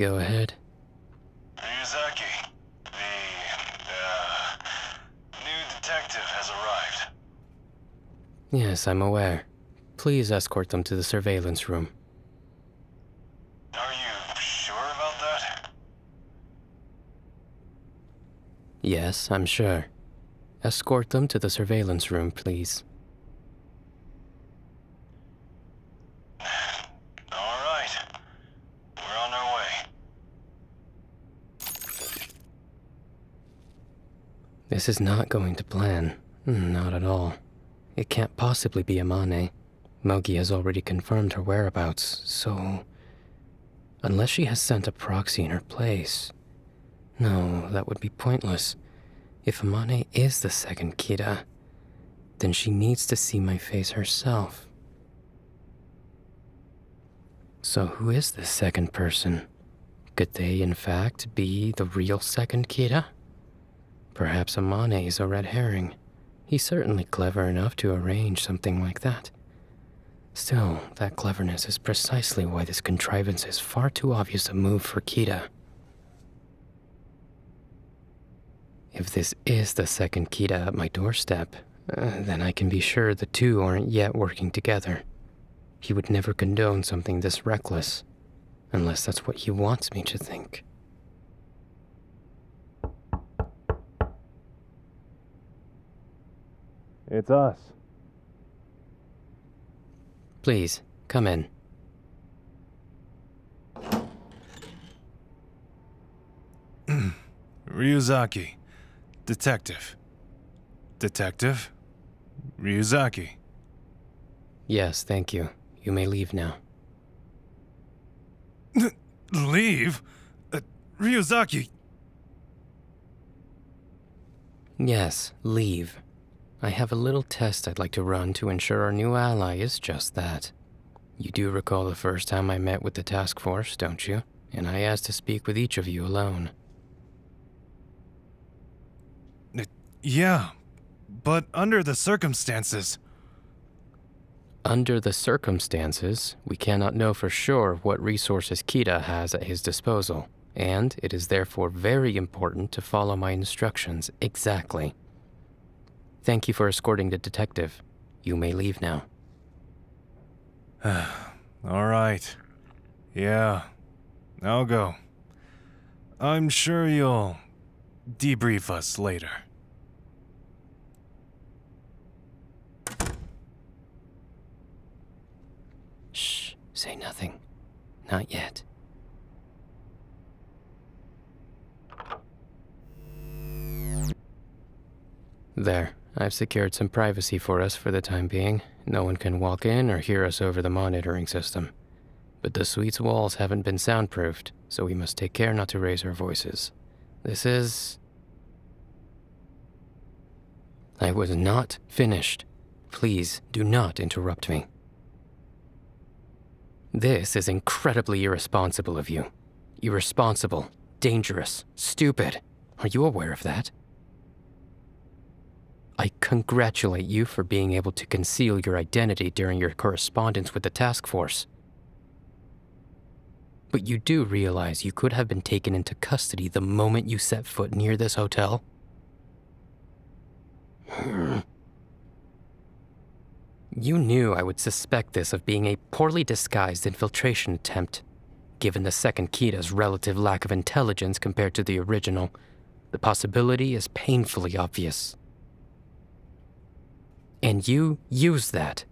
Go ahead. The, uh, new detective has arrived. Yes, I'm aware. Please escort them to the surveillance room. Are you sure about that? Yes, I'm sure. Escort them to the surveillance room, please. All right. We're on our way. This is not going to plan. Not at all. It can't possibly be Amane. Mogi has already confirmed her whereabouts, so. Unless she has sent a proxy in her place. No, that would be pointless. If Amane is the second Kira, then she needs to see my face herself. So, who is this second person? Could they, in fact, be the real second Kira? Perhaps Amane is a red herring. He's certainly clever enough to arrange something like that. Still, that cleverness is precisely why this contrivance is far too obvious a move for Kira. If this is the second Kira at my doorstep, uh, then I can be sure the two aren't yet working together. He would never condone something this reckless, unless that's what he wants me to think. It's us. Please, come in. Ryuzaki, detective. Detective? Ryuzaki. Yes, thank you. You may leave now. Leave? Uh, Ryuzaki! Yes, leave. I have a little test I'd like to run to ensure our new ally is just that. You do recall the first time I met with the task force, don't you? And I asked to speak with each of you alone. Uh, yeah, but under the circumstances. Under the circumstances, we cannot know for sure what resources Kira has at his disposal, and it is therefore very important to follow my instructions exactly. Thank you for escorting the detective. You may leave now. All right. Yeah, I'll go. I'm sure you'll debrief us later. Shh, say nothing. Not yet. There, I've secured some privacy for us for the time being. No one can walk in or hear us over the monitoring system. But the suite's walls haven't been soundproofed, so we must take care not to raise our voices. This is. I was not finished. Please do not interrupt me. This is incredibly irresponsible of you. Irresponsible, dangerous, stupid. Are you aware of that? I congratulate you for being able to conceal your identity during your correspondence with the task force. But you do realize you could have been taken into custody the moment you set foot near this hotel? You knew I would suspect this of being a poorly disguised infiltration attempt. Given the second Kira's relative lack of intelligence compared to the original, the possibility is painfully obvious. And you used that.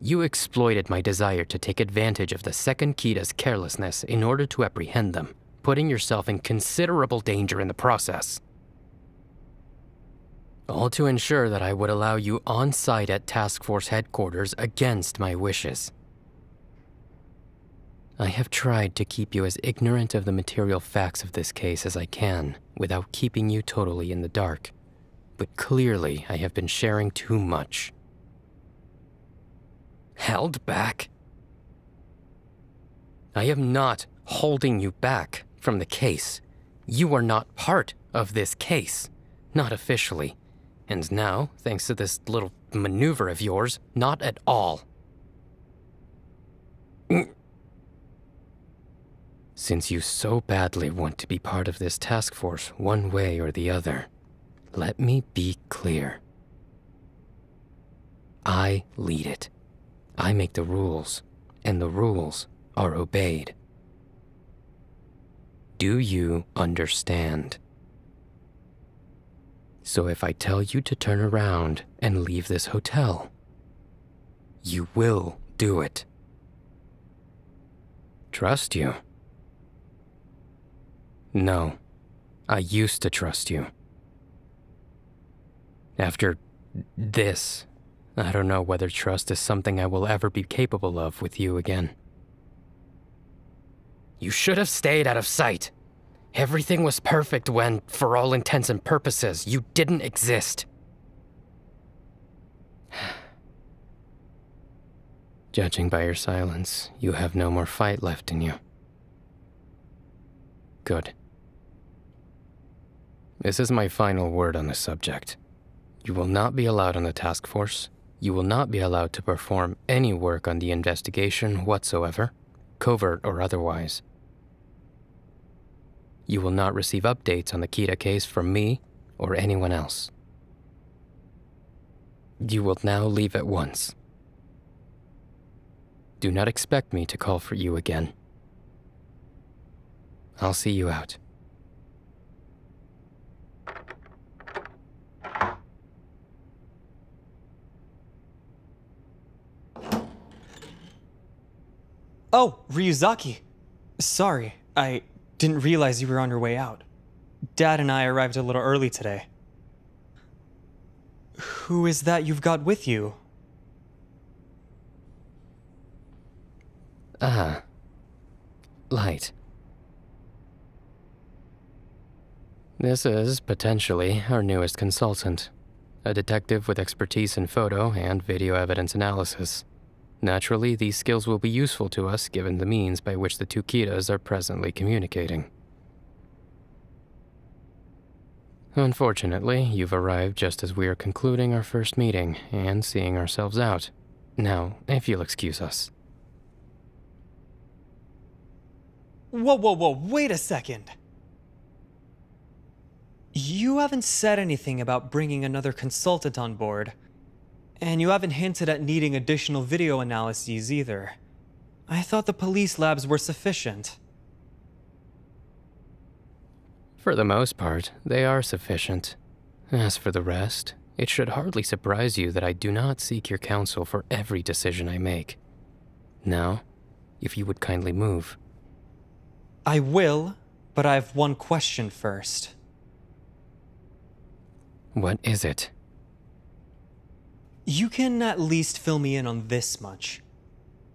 You exploited my desire to take advantage of the second Kira's carelessness in order to apprehend them, putting yourself in considerable danger in the process. All to ensure that I would allow you on site at Task Force headquarters against my wishes. I have tried to keep you as ignorant of the material facts of this case as I can, without keeping you totally in the dark. But clearly, I have been sharing too much. Held back? I am not holding you back from the case. You are not part of this case, not officially. And now, thanks to this little maneuver of yours, not at all. Since you so badly want to be part of this task force one way or the other, let me be clear. I lead it. I make the rules, and the rules are obeyed. Do you understand? So if I tell you to turn around and leave this hotel, you will do it. Trust you? No, I used to trust you. After this, I don't know whether trust is something I will ever be capable of with you again. You should have stayed out of sight. Everything was perfect when, for all intents and purposes, you didn't exist. Judging by your silence, you have no more fight left in you. Good. This is my final word on the subject. You will not be allowed on the task force. You will not be allowed to perform any work on the investigation whatsoever, covert or otherwise. You will not receive updates on the Kira case from me or anyone else. You will now leave at once. Do not expect me to call for you again. I'll see you out. Oh, Ryuzaki. Sorry, I didn't realize you were on your way out. Dad and I arrived a little early today. Who is that you've got with you? Ah. Light. This is, potentially, our newest consultant. A detective with expertise in photo and video evidence analysis. Naturally, these skills will be useful to us given the means by which the two Kiras are presently communicating. Unfortunately, you've arrived just as we are concluding our first meeting and seeing ourselves out. Now, if you'll excuse us. Whoa, whoa, whoa, wait a second. You haven't said anything about bringing another consultant on board. And you haven't hinted at needing additional video analyses either. I thought the police labs were sufficient. For the most part, they are sufficient. As for the rest, it should hardly surprise you that I do not seek your counsel for every decision I make. Now, if you would kindly move. I will, but I have one question first. What is it? You can at least fill me in on this much.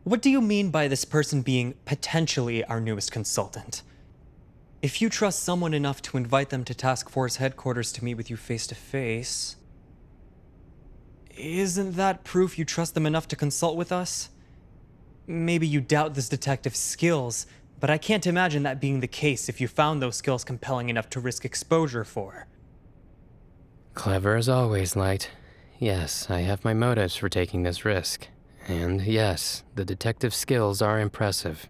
What do you mean by this person being potentially our newest consultant? If you trust someone enough to invite them to Task Force headquarters to meet with you face to face, isn't that proof you trust them enough to consult with us? Maybe you doubt this detective's skills, but I can't imagine that being the case if you found those skills compelling enough to risk exposure for. Clever as always, Light. Yes, I have my motives for taking this risk. And yes, the detective skills are impressive.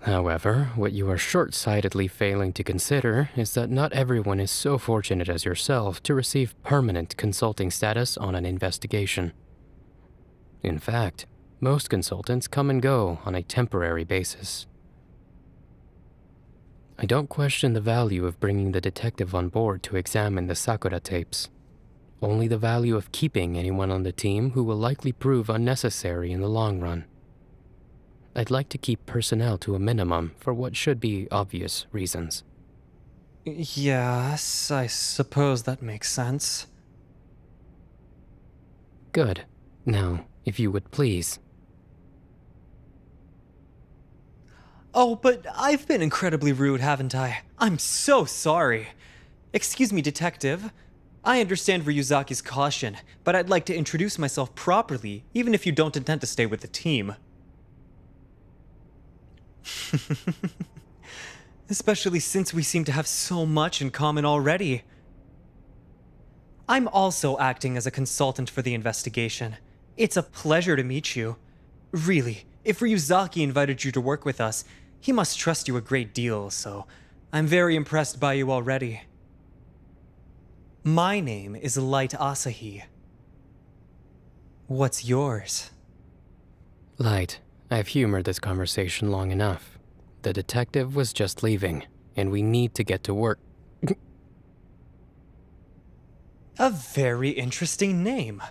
However, what you are short sightedly failing to consider is that not everyone is so fortunate as yourself to receive permanent consulting status on an investigation. In fact, most consultants come and go on a temporary basis. I don't question the value of bringing the detective on board to examine the Sakura tapes. Only the value of keeping anyone on the team who will likely prove unnecessary in the long run. I'd like to keep personnel to a minimum for what should be obvious reasons. Yes, I suppose that makes sense. Good. Now, if you would please, Oh, but I've been incredibly rude, haven't I? I'm so sorry. Excuse me, detective. I understand Ryuzaki's caution, but I'd like to introduce myself properly, even if you don't intend to stay with the team. Especially since we seem to have so much in common already. I'm also acting as a consultant for the investigation. It's a pleasure to meet you. Really, If Ryuzaki invited you to work with us, he must trust you a great deal, so I'm very impressed by you already. My name is Light Asahi. What's yours? Light, I've humored this conversation long enough. The detective was just leaving, and we need to get to work. A very interesting name.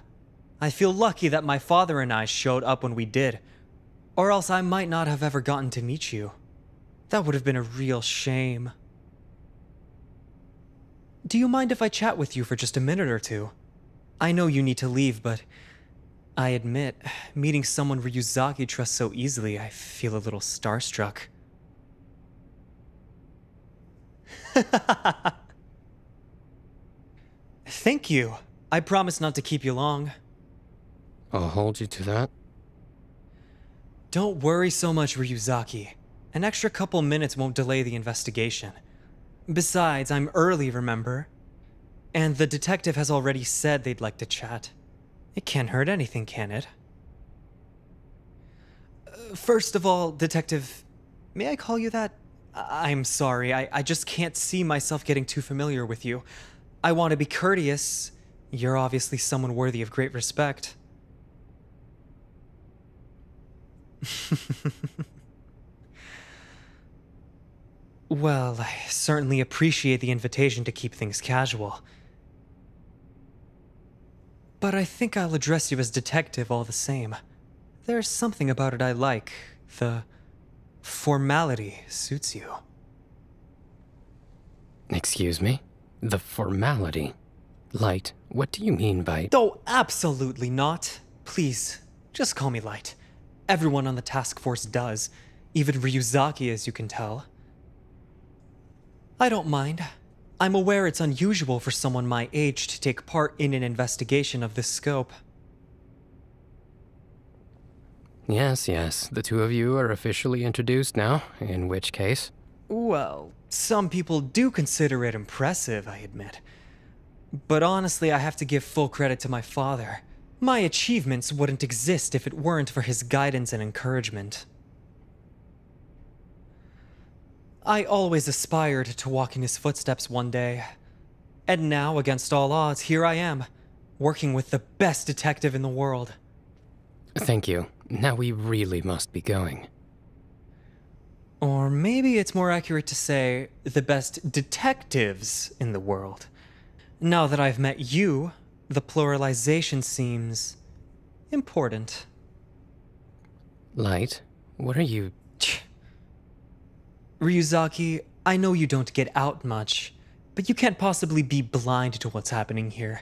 I feel lucky that my father and I showed up when we did, or else I might not have ever gotten to meet you. That would have been a real shame. Do you mind if I chat with you for just a minute or two? I know you need to leave, but I admit, meeting someone Ryuzaki trusts so easily, I feel a little starstruck. Thank you. I promise not to keep you long. I'll hold you to that. Don't worry so much, Ryuzaki. An extra couple minutes won't delay the investigation. Besides, I'm early, remember? And the detective has already said they'd like to chat. It can't hurt anything, can it? Uh, First of all, Detective, may I call you that? I'm sorry, I, I just can't see myself getting too familiar with you. I want to be courteous. You're obviously someone worthy of great respect. well, I certainly appreciate the invitation to keep things casual. But I think I'll address you as detective all the same. There's something about it I like. The formality suits you. Excuse me? The formality. Light, what do you mean by. Oh, absolutely not. Please, just call me Light. Everyone on the task force does, even Ryuzaki, as you can tell. I don't mind. I'm aware it's unusual for someone my age to take part in an investigation of this scope. Yes, yes, the two of you are officially introduced now, in which case. Well, some people do consider it impressive, I admit. But honestly, I have to give full credit to my father. My achievements wouldn't exist if it weren't for his guidance and encouragement. I always aspired to walk in his footsteps one day. And now, against all odds, here I am, working with the best detective in the world. Thank you. Now we really must be going. Or maybe it's more accurate to say the best detectives in the world. Now that I've met you, the pluralization seems important. Light, what are you. Ryuzaki, I know you don't get out much, but you can't possibly be blind to what's happening here.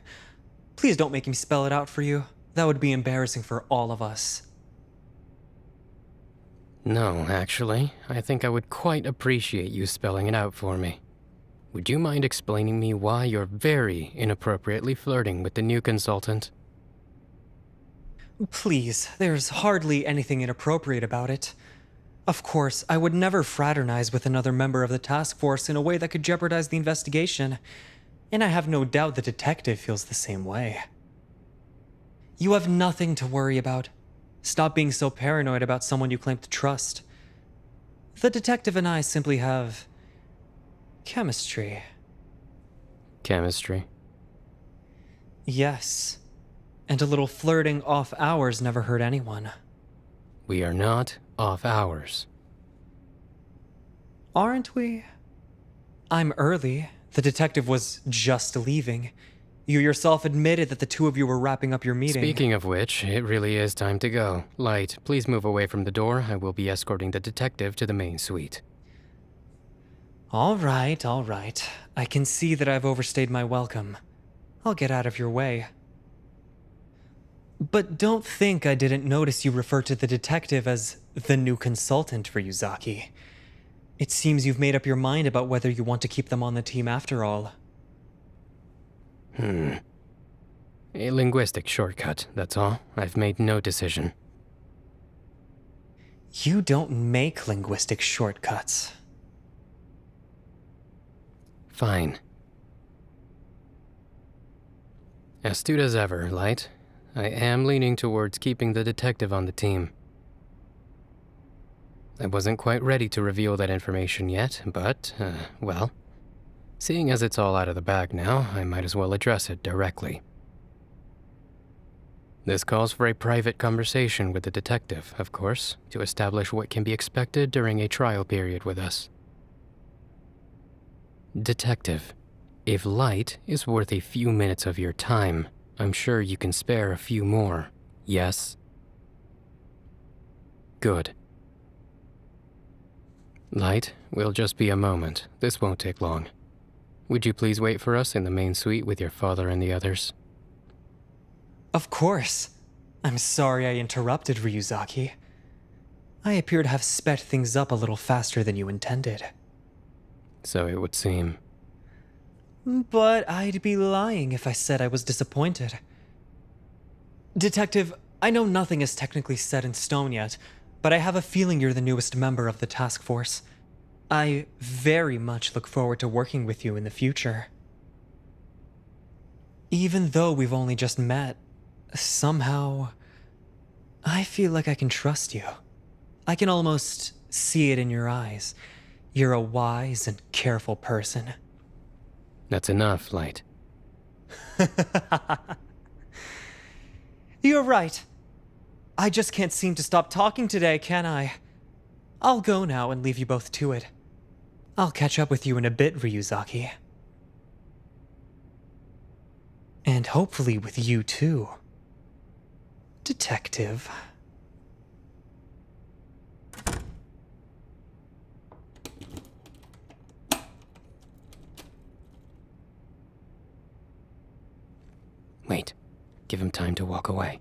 Please don't make me spell it out for you. That would be embarrassing for all of us. No, actually, I think I would quite appreciate you spelling it out for me. Would you mind explaining me why you're very inappropriately flirting with the new consultant? Please, there's hardly anything inappropriate about it. Of course, I would never fraternize with another member of the task force in a way that could jeopardize the investigation, and I have no doubt the detective feels the same way. You have nothing to worry about. Stop being so paranoid about someone you claim to trust. The detective and I simply have chemistry. Chemistry. Yes. And a little flirting off hours never hurt anyone. We are not off hours. Aren't we? I'm early. The detective was just leaving. You yourself admitted that the two of you were wrapping up your meeting. Speaking of which, it really is time to go. Light, please move away from the door. I will be escorting the detective to the main suite. All right, all right. I can see that I've overstayed my welcome. I'll get out of your way. But don't think I didn't notice you refer to the detective as the new consultant for Ryuzaki. It seems you've made up your mind about whether you want to keep them on the team after all. Hmm. A linguistic shortcut, that's all. I've made no decision. You don't make linguistic shortcuts. Fine. Astute as ever, Light. I am leaning towards keeping the detective on the team. I wasn't quite ready to reveal that information yet, but, uh, well, seeing as it's all out of the bag now, I might as well address it directly. This calls for a private conversation with the detective, of course, to establish what can be expected during a trial period with us. Detective, if light is worth a few minutes of your time, I'm sure you can spare a few more, yes? Good. Light, we'll just be a moment. This won't take long. Would you please wait for us in the main suite with your father and the others? Of course. I'm sorry I interrupted, Ryuzaki. I appear to have sped things up a little faster than you intended. So it would seem. But I'd be lying if I said I was disappointed. Detective, I know nothing is technically set in stone yet, but I have a feeling you're the newest member of the task force. I very much look forward to working with you in the future. Even though we've only just met, somehow. I feel like I can trust you. I can almost see it in your eyes. You're a wise and careful person. That's enough, Light. You're right. I just can't seem to stop talking today, can I? I'll go now and leave you both to it. I'll catch up with you in a bit, Ryuzaki. And hopefully with you too. Detective. Wait. Give him time to walk away.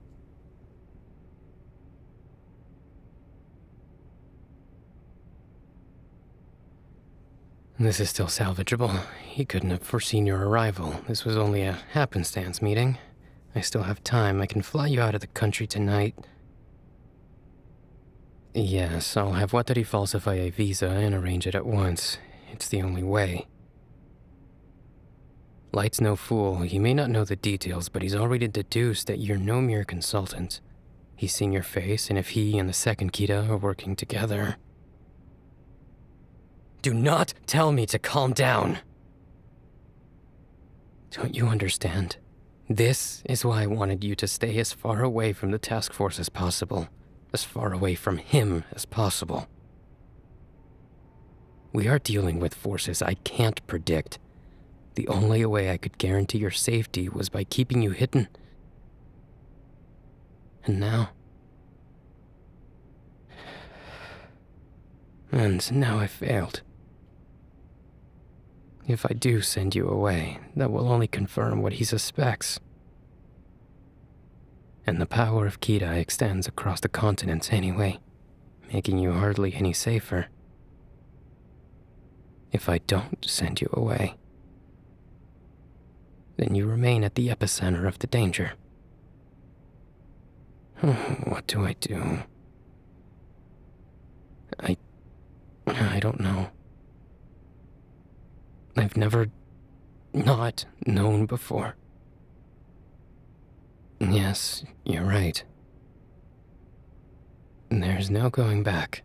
This is still salvageable. He couldn't have foreseen your arrival. This was only a happenstance meeting. I still have time. I can fly you out of the country tonight. Yes, I'll have Watari falsify a visa and arrange it at once. It's the only way. Light's no fool. He may not know the details, but he's already deduced that you're no mere consultant. He's seen your face, and if he and the second Kira are working together. Do not tell me to calm down! Don't you understand? This is why I wanted you to stay as far away from the task force as possible, as far away from him as possible. We are dealing with forces I can't predict. The only way I could guarantee your safety was by keeping you hidden. And now. And now I failed. If I do send you away, that will only confirm what he suspects. And the power of Kira extends across the continents anyway, making you hardly any safer. If I don't send you away, then you remain at the epicenter of the danger. what do I do? I. I don't know. I've never not known before. Yes, you're right. There's no going back.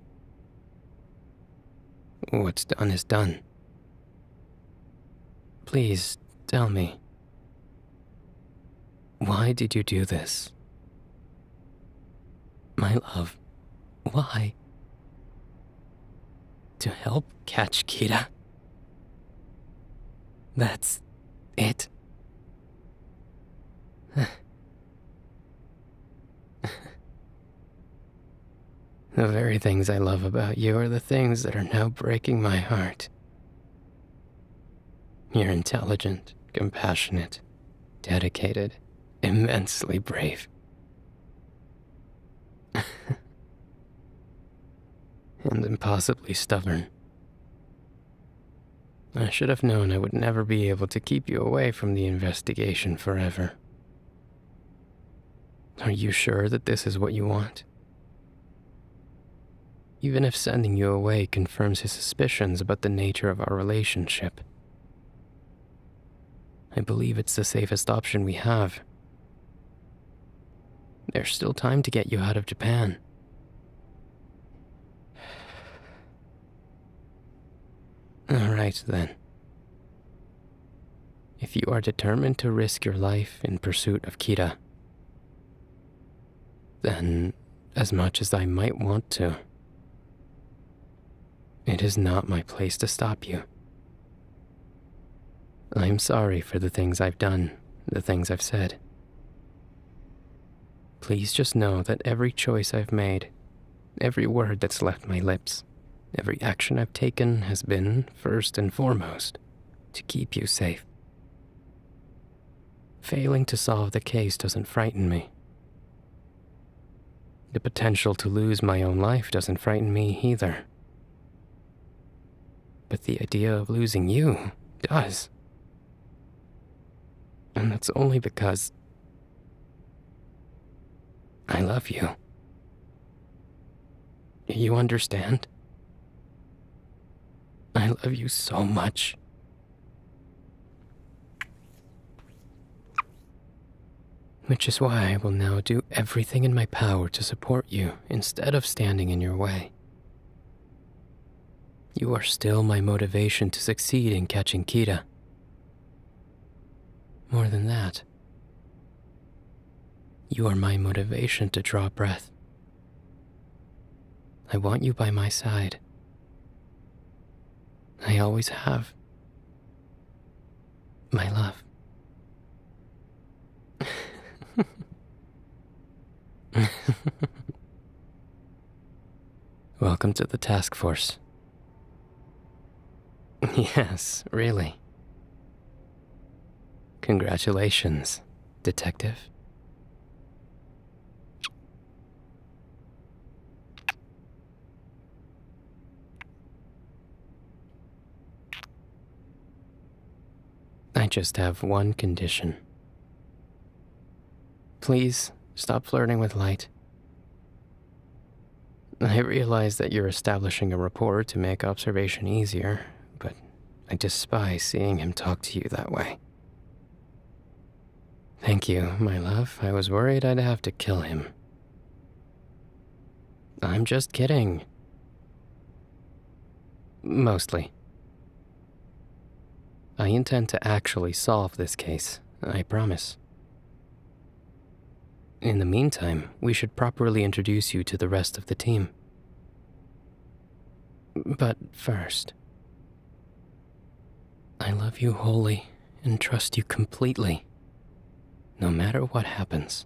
What's done is done. Please tell me. Why did you do this? My love, why? To help catch Kira? That's it. the very things I love about you are the things that are now breaking my heart. You're intelligent, compassionate, dedicated, immensely brave. and impossibly stubborn. I should have known I would never be able to keep you away from the investigation forever. Are you sure that this is what you want? Even if sending you away confirms his suspicions about the nature of our relationship, I believe it's the safest option we have. There's still time to get you out of Japan. Alright then. If you are determined to risk your life in pursuit of Kira, then, as much as I might want to, it is not my place to stop you. I'm sorry for the things I've done, the things I've said. Please just know that every choice I've made, every word that's left my lips, every action I've taken has been, first and foremost, to keep you safe. Failing to solve the case doesn't frighten me. The potential to lose my own life doesn't frighten me either. But the idea of losing you does. And that's only because I love you. You understand? I love you so much. Which is why I will now do everything in my power to support you instead of standing in your way. You are still my motivation to succeed in catching Kira. More than that, you are my motivation to draw breath. I want you by my side. I always have. My love. Welcome to the task force. Yes, really. Congratulations, Detective. I just have one condition. Please stop flirting with Light. I realize that you're establishing a rapport to make observation easier, but I despise seeing him talk to you that way. Thank you, my love. I was worried I'd have to kill him. I'm just kidding. Mostly. I intend to actually solve this case, I promise. In the meantime, we should properly introduce you to the rest of the team. But first, I love you wholly and trust you completely, no matter what happens.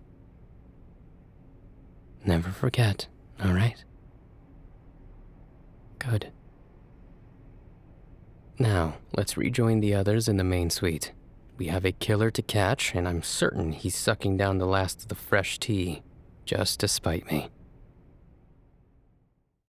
Never forget, alright? Good. Now, let's rejoin the others in the main suite. We have a killer to catch, and I'm certain he's sucking down the last of the fresh tea, just to spite me.